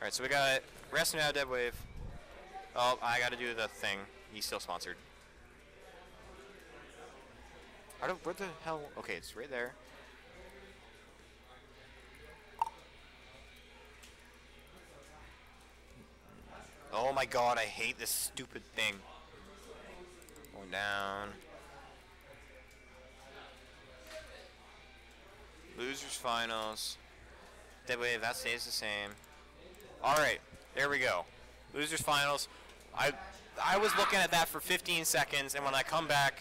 Alright, so we got rest now, Deadwave. Oh, I gotta do the thing. He's still sponsored. How do, what the hell? Okay, it's right there. Oh my god, I hate this stupid thing. Going down. Losers finals. Deadwave, that stays the same. Alright, there we go. Losers finals. I I was looking at that for 15 seconds, and when I come back,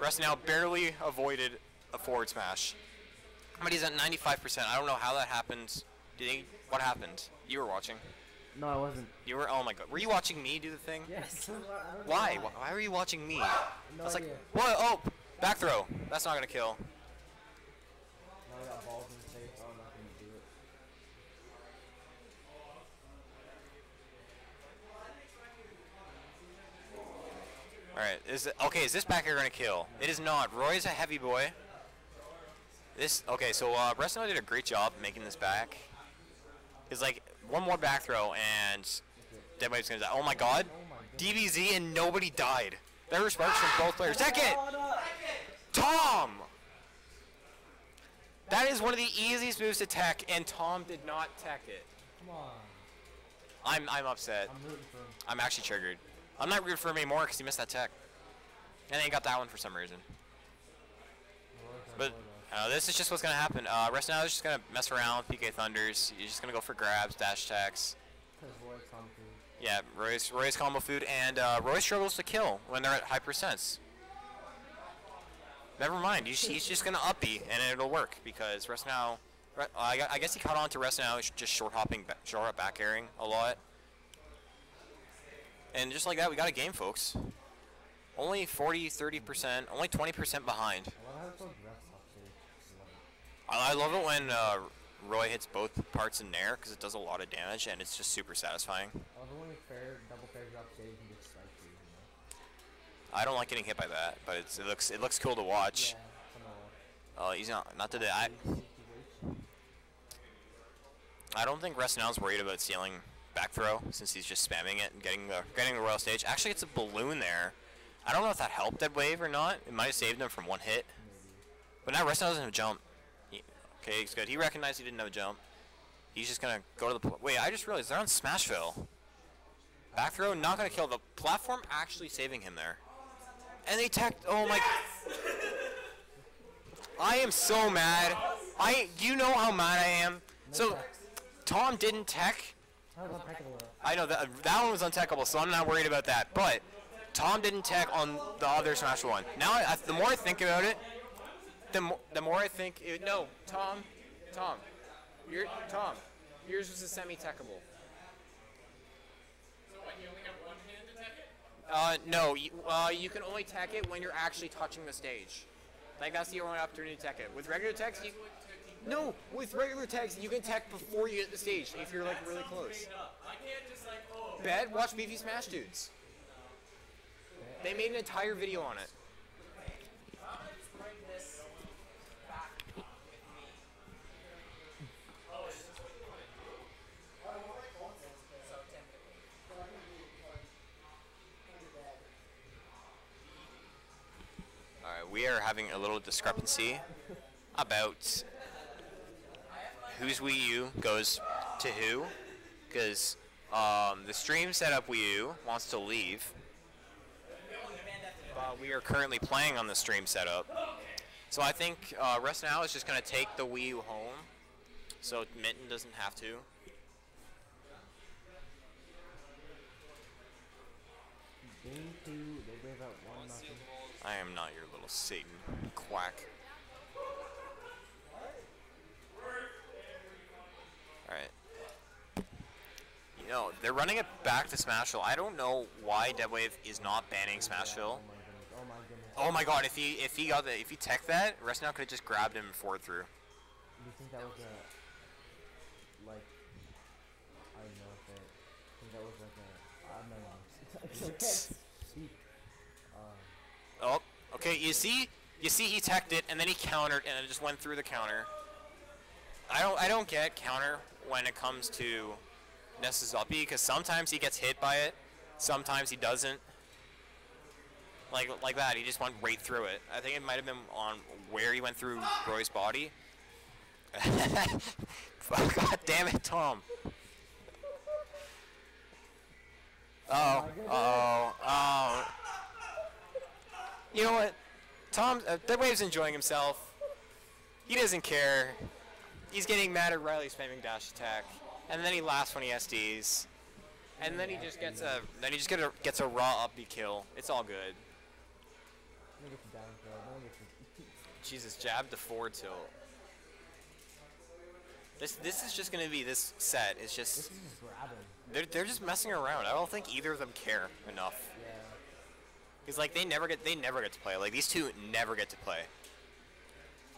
Rest now barely avoided a forward smash. But he's at 95%. I don't know how that happened. Did he, what happened? You were watching. No, I wasn't. You were. Oh my god. Were you watching me do the thing? Yes. Why? Why, why were you watching me? No That's like idea. what? Oh, back throw. That's not gonna kill I got balls in the face. Oh, I'm not gonna do it. All right. Is it, okay? Is this back here gonna kill? It is not. Roy is a heavy boy. This okay. So uh, Bresno did a great job making this back. It's like one more back throw and Deadwave's gonna die. Oh my god. DBZ and nobody died. There were sparks from both players. Oh. Tom! That is one of the easiest moves to tech, and Tom did not tech it. Come on. I'm, I'm upset. I'm rooting for him. I'm actually triggered. I'm not rooting for him anymore because he missed that tech. And then he got that one for some reason. But uh, this is just what's going to happen. Uh, Rest now is just going to mess around with PK Thunders. He's just going to go for grabs, dash attacks. Yeah, Roy's, Roy's combo food, and uh, Roy struggles to kill when they're at high percents. Never mind, he's, he's just gonna uppy, and it'll work because Rest now. I, I guess he caught on to Rest now, he's just short hopping, short hop back airing a lot. And just like that, we got a game, folks. Only 40, 30%, only 20% behind. I love it goes rest off too. I love it. I, I love it when uh, Roy hits both parts in there because it does a lot of damage, and it's just super satisfying. I love it when you fair, double fair drop stage and get psyched too, you know? I don't like getting hit by that, but it's, it looks it looks cool to watch. On. Uh, he's not not today. I I don't think Resinel's worried about stealing back throw since he's just spamming it and getting the getting the royal stage. Actually, it's a balloon there. I don't know if that helped Deadwave or not. It might have saved him from one hit. But now Resinel doesn't have a jump. He, okay, he's good. He recognized he didn't have a jump. He's just gonna go to the. Wait, I just realized they're on Smashville. Back throw, not gonna kill. The platform actually saving him there. And they tech. Oh my. I am so mad. I. You know how mad I am? So, Tom didn't tech. How about Pekka I know that that one was untechable, so I'm not worried about that. But Tom didn't tech on the other Smash one. Now, I, I- the more I think about it, the more the more I think. It, no, Tom, Tom, your Tom, yours was a semi-techable. So what, you only have one hand to tech it? Uh, no, you, uh, you can only tech it when you're actually touching the stage. Like that's the only opportunity to tech it. With regular techs, you no. With regular techs, you can tech before you hit the stage if you're like really close. Bed, watch Beefy Smash Dudes. They made an entire video on it. Alright, we are having a little discrepancy about whose Wii U goes to who. Because um, the stream setup Wii U wants to leave. But we are currently playing on the stream setup. So I think uh, Rest Now is just going to take the Wii U home. So Mitten doesn't have to. Game two, they gave out one nothing. I am not your little Satan quack. Alright. You know, they're running it back to Smashville. I don't know why Deadwave is not banning Smashville. Oh my god, if he if he got the if he tech that, Rest now could have just grabbed him and forward through. You think that was a like? I don't know if it. I think that was like a. I'm not even. I can't speak. Uh, Oh, okay, you see you see he teched it and then he countered and it just went through the counter. I don't I don't get counter when it comes to messes up because sometimes he gets hit by it, sometimes he doesn't. Like like that, he just went right through it. I think it might have been on where he went through Roy's body. God damn it, Tom. Oh, oh, oh. You know what? Tom, uh, Deadwave's enjoying himself. He doesn't care. He's getting mad at Riley spamming dash attack, and then he laughs when he SDs, and then he just gets a then he just get a, gets a raw up B kill. It's all good. Let me the down throw. Let me get the. Jesus, jab to forward tilt. This this is just gonna be this set. It's just is just grabbing. they're they're just messing around. I don't think either of them care enough. Yeah. Cause like they never get they never get to play. Like these two never get to play.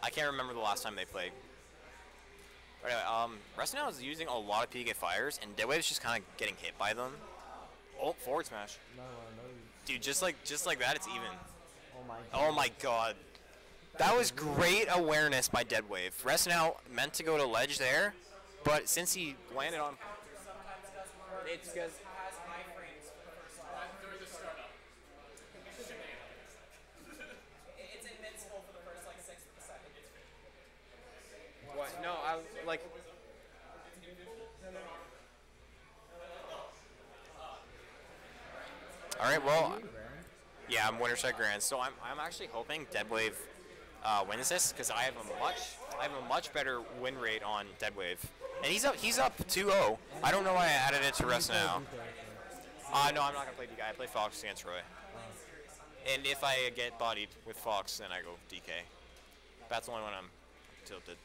I can't remember the last time they played. But anyway, um, Restinel is using a lot of PK fires, and Deadwave is just kind of getting hit by them. Oh, forward smash, No, no. dude! Just like just like that, it's even. Oh my. Oh my god, that was great awareness by Deadwave. Restinel meant to go to ledge there, but since he landed on, sometimes doesn't work. it's because has iframes for the first time. It- It's invincible for the first like sixth of a second. what? No, I like. All right, well, yeah, I'm winner side grand. So I'm, I'm actually hoping Deadwave uh, wins this because I have a much I have a much better win rate on Deadwave, and he's up he's up 2-0. I don't know why I added it to rest now. Uh, no, I'm not gonna play DK. I play Fox against Roy. And if I get bodied with Fox, then I go DK. That's the only one I'm tilted.